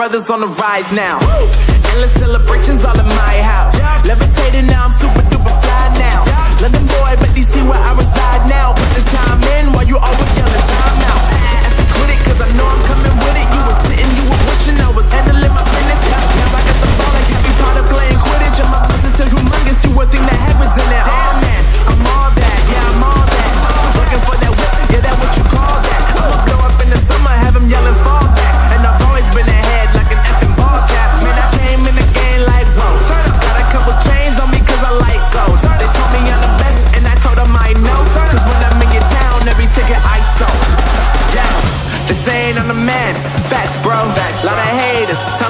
Brothers on the rise now. Endless celebrations all in my house. Levitating now, I'm super duper fly now. London boy, but DC where I reside now. Put the time in while you always yelling time out. You quit it, cause I know I'm coming with it. You were sitting, you were pushing, I was handling my business. Now I got the ball like Harry Potter playing Quidditch. And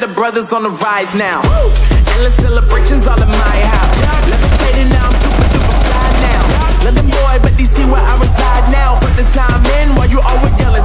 That the brothers on the rise now. Endless celebrations all in my house. Levitating now, I'm super duper fly now. London boy, but DC where I reside now. Put the time in while you always yelling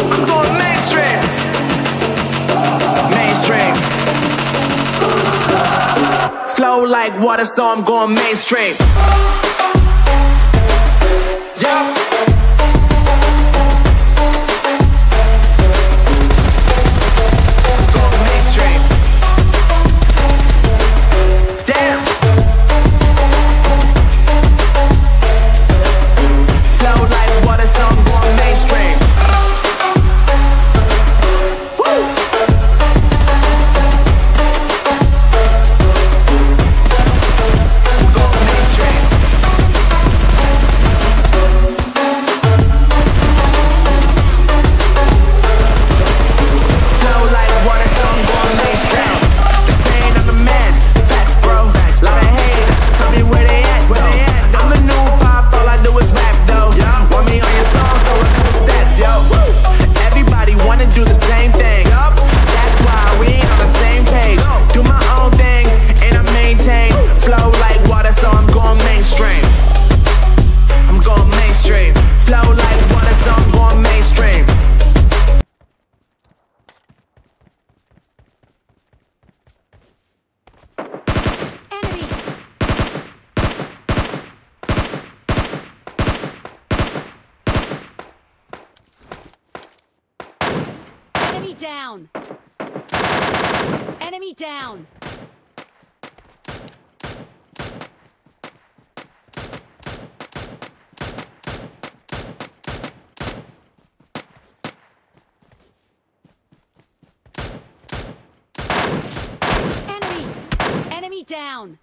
I'm going mainstream. Mainstream. Flow like water, so I'm going mainstream. Yeah. Enemy down! Enemy down! Enemy! Enemy down!